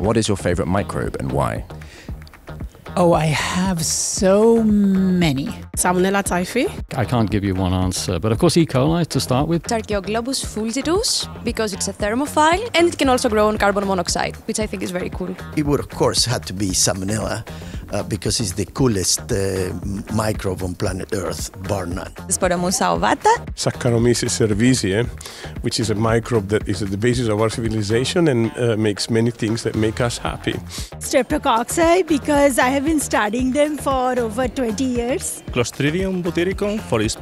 what is your favorite microbe and why? Oh, I have so many. Salmonella typhi. I can't give you one answer, but of course E. coli to start with. Archaeoglobus fulgidus because it's a thermophile and it can also grow on carbon monoxide, which I think is very cool. It would, of course, have to be Salmonella uh, because it's the coolest uh, microbe on planet Earth, bar none. Sporomusa ovata. Saccharomyces cerevisiae, which is a microbe that is at the basis of our civilization and uh, makes many things that make us happy. Streptococci because I have been studying them for over 20 years. Clostridium butyricum for its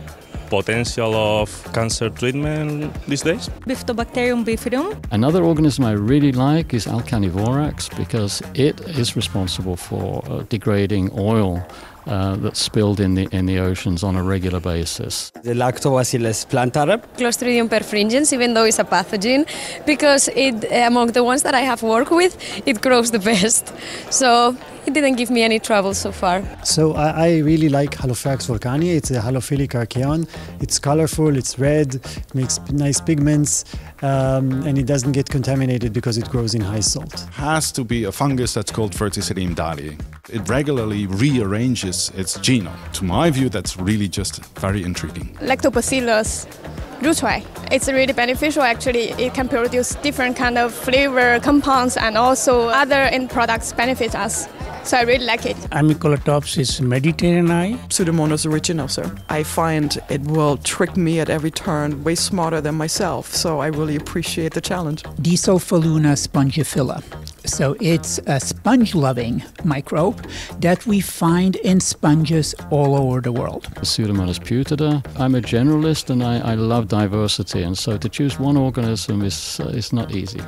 potential of cancer treatment these days. Bifidobacterium bifidum. Another organism I really like is Alcanivorax because it is responsible for uh, degrading oil uh, that's spilled in the in the oceans on a regular basis. The Lactobacillus plantarum. Clostridium perfringens, even though it's a pathogen, because it among the ones that I have worked with, it grows the best. So it didn't give me any trouble so far. So I, I really like Haloferax volcanii. It's a halophilic archaeon. It's colorful, it's red, it makes nice pigments, um, and it doesn't get contaminated because it grows in high salt. Has to be a fungus that's called Verticillium dahliae. It regularly rearranges its genome. To my view, that's really just very intriguing. Lactobacillus reuteri. It's really beneficial actually. It can produce different kind of flavor compounds and also other end products benefit us. So I really like it. Amycolatopsis mediterranei. Pseudomonas aeruginosa. I find it will trick me at every turn, way smarter than myself. So I really appreciate the challenge. Desulfoluna spongiiphila. So it's a sponge-loving microbe that we find in sponges all over the world. Pseudomonas putida. I'm a generalist and I, I love diversity, and so to choose one organism is, uh, is not easy.